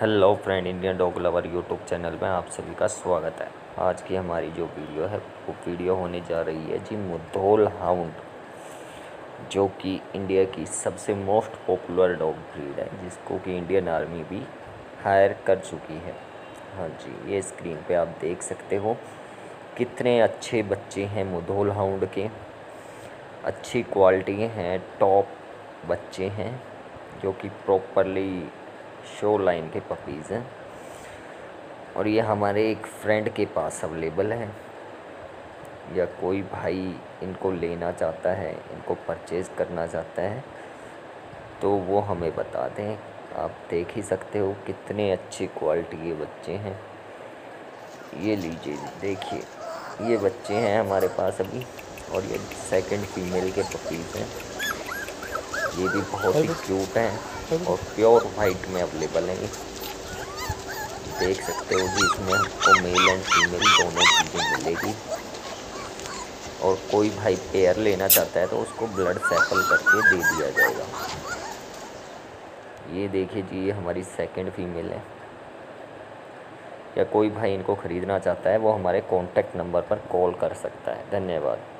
Hello friend, Indian dog lover YouTube channel में आप सभी का स्वागत है। आज की हमारी जो वीडियो है, वो वीडियो होने जा रही है जी मुधोल हाउंड, जो कि इंडिया की सबसे मोस्ट पॉपुलर डॉग ब्रीड है, जिसको कि इंडियन आर्मी भी हायर कर चुकी है। हाँ जी, ये स्क्रीन पे आप देख सकते हो, कितने अच्छे बच्चे हैं मुधोल हाउंड के। अच्छी क्वालिटी हैं, टॉप बच्चे हैं, जो कि प्रॉपरली शो लाइन के पपीज़ हैं। और ये हमारे एक फ्रेंड के पास अवेलेबल है। या कोई भाई इनको लेना चाहता है, इनको परचेज़ करना चाहता है तो वो हमें बता दें। आप देख ही सकते हो कितने अच्छी क्वालिटी के बच्चे हैं। ये लीजिए, देखिए, ये बच्चे हैं हमारे पास अभी। और ये सेकंड फीमेल के पपीज़ हैं। ये भी बहुत ही क्यूट हैं और प्योर वाइट में अवेलेबल है देख सकते हो कि इसमें आपको मेल एंड फीमेल दोनों चीज़ें मिलेगी। और कोई भाई पेयर लेना चाहता है तो उसको ब्लड सैंपल करके दे दिया जाएगा। ये देखिए जी, ये हमारी सेकंड फीमेल है। या कोई भाई इनको ख़रीदना चाहता है, वो हमारे कॉन्टैक्ट नंबर पर कॉल कर सकता है। धन्यवाद।